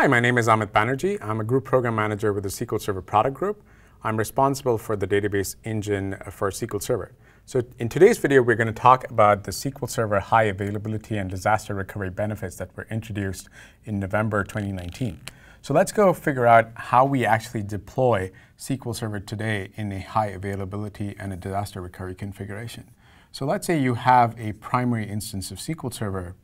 Hi, my name is Amit Banerjee. I'm a group program manager with the SQL Server product group. I'm responsible for the database engine for SQL Server. So in today's video, we're going to talk about the SQL Server high availability and disaster recovery benefits that were introduced in November 2019. So let's go figure out how we actually deploy SQL Server today in a high availability and a disaster recovery configuration. So let's say you have a primary instance of SQL Server,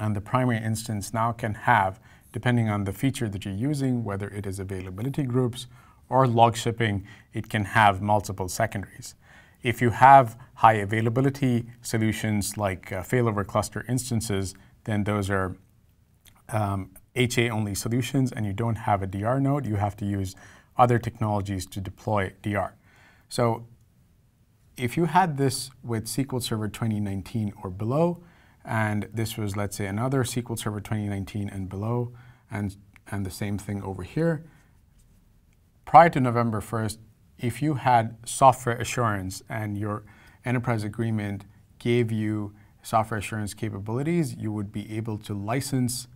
and the primary instance now can have depending on the feature that you're using, whether it is availability groups or log shipping, it can have multiple secondaries. If you have high availability solutions like uh, failover cluster instances, then those are um, HA only solutions and you don't have a DR node, you have to use other technologies to deploy DR. So if you had this with SQL Server 2019 or below, and this was, let's say, another SQL Server 2019 and below, and, and the same thing over here. Prior to November 1st, if you had software assurance and your enterprise agreement gave you software assurance capabilities, you would be able to license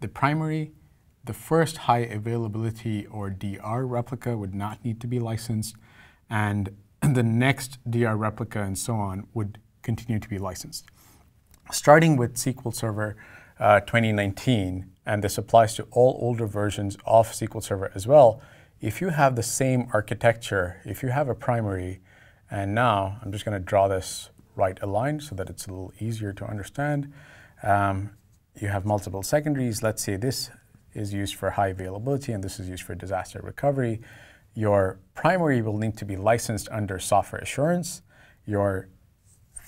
the primary, the first high availability or DR replica would not need to be licensed, and the next DR replica and so on would continue to be licensed. Starting with SQL Server uh, 2019, and this applies to all older versions of SQL Server as well, if you have the same architecture, if you have a primary, and now I'm just going to draw this right aligned so that it's a little easier to understand. Um, you have multiple secondaries. Let's say this is used for high availability and this is used for disaster recovery. Your primary will need to be licensed under software assurance. Your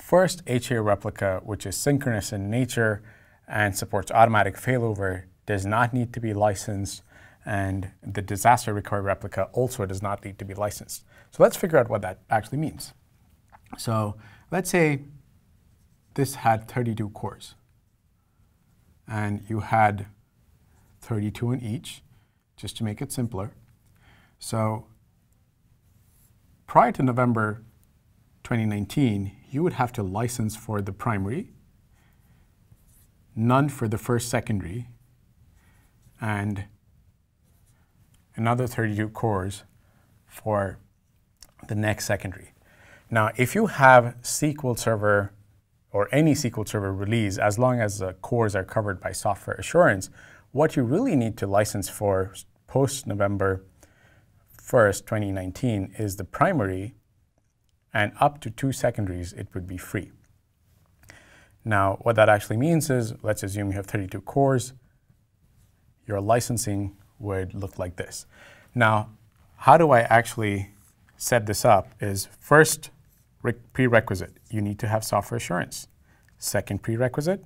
first HA replica, which is synchronous in nature and supports automatic failover, does not need to be licensed, and the disaster recovery replica also does not need to be licensed. So let's figure out what that actually means. So let's say this had 32 cores, and you had 32 in each, just to make it simpler. So prior to November 2019, you would have to license for the primary, none for the first secondary, and another 32 cores for the next secondary. Now, if you have SQL Server or any SQL Server release, as long as the cores are covered by software assurance, what you really need to license for post November 1st, 2019 is the primary, and up to two secondaries, it would be free. Now, what that actually means is, let's assume you have 32 cores, your licensing would look like this. Now, how do I actually set this up is first prerequisite, you need to have software assurance. Second prerequisite,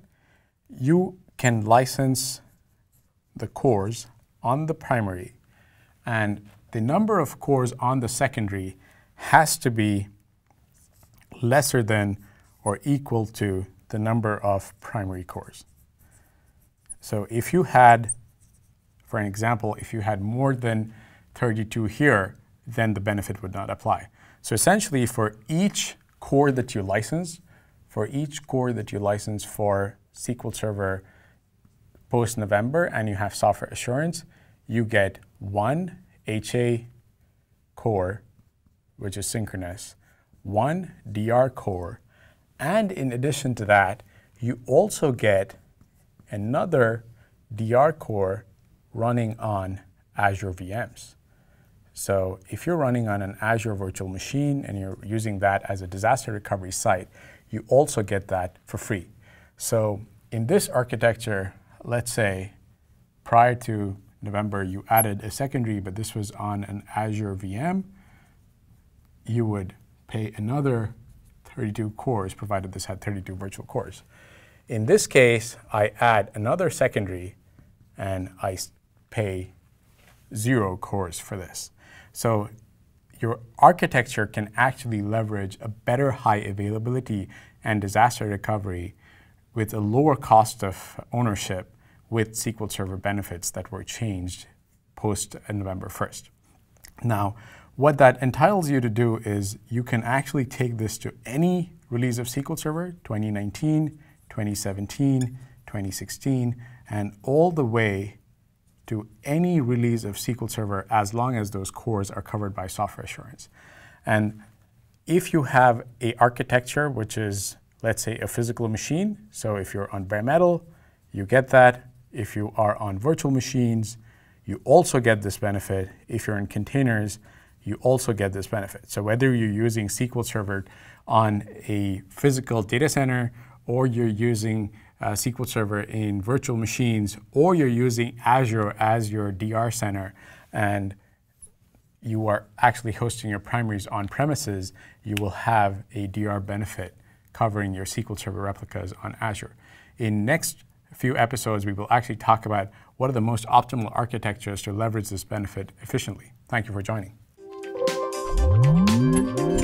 you can license the cores on the primary and the number of cores on the secondary has to be lesser than or equal to the number of primary cores. So if you had for an example, if you had more than 32 here, then the benefit would not apply. So essentially, for each core that you license, for each core that you license for SQL Server post-November and you have software assurance, you get one HA core, which is synchronous, one DR core, and in addition to that, you also get another DR core running on Azure VMs. So if you're running on an Azure virtual machine and you're using that as a disaster recovery site, you also get that for free. So in this architecture, let's say prior to November, you added a secondary, but this was on an Azure VM, you would pay another 32 cores, provided this had 32 virtual cores. In this case, I add another secondary and I pay zero cores for this. So your architecture can actually leverage a better high availability and disaster recovery with a lower cost of ownership with SQL Server benefits that were changed post November 1st. Now, what that entitles you to do is you can actually take this to any release of SQL Server 2019, 2017, 2016, and all the way to any release of SQL Server as long as those cores are covered by software assurance. And if you have a architecture which is, let's say, a physical machine, so if you're on bare metal, you get that. If you are on virtual machines, you also get this benefit. If you're in containers, you also get this benefit. So whether you're using SQL Server on a physical data center or you're using uh, SQL Server in virtual machines or you're using Azure as your DR center and you are actually hosting your primaries on premises, you will have a DR benefit covering your SQL Server replicas on Azure. In next few episodes, we will actually talk about what are the most optimal architectures to leverage this benefit efficiently. Thank you for joining. Thank you.